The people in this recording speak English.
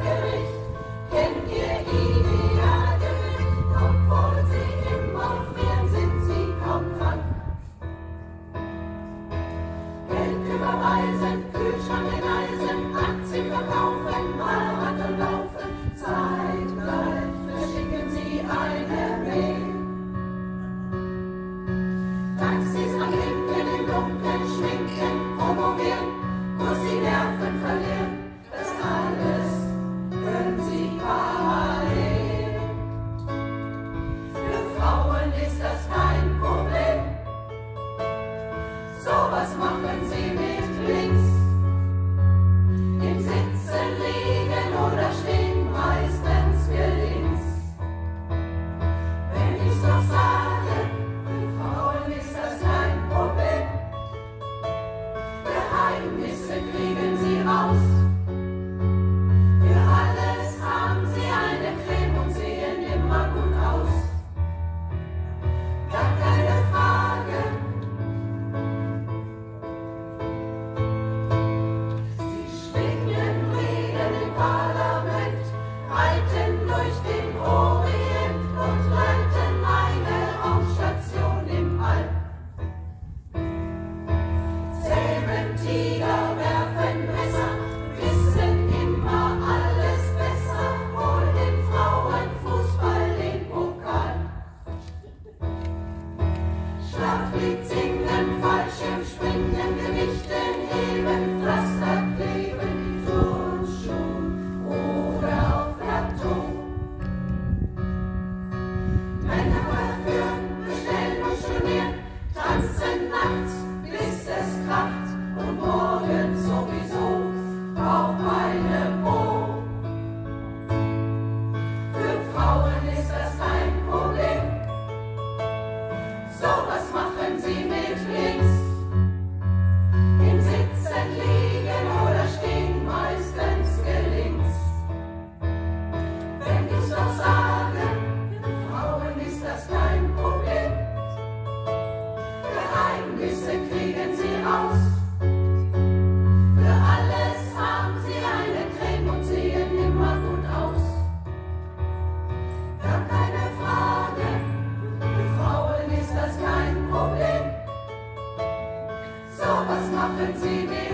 Hallelujah. Let's see.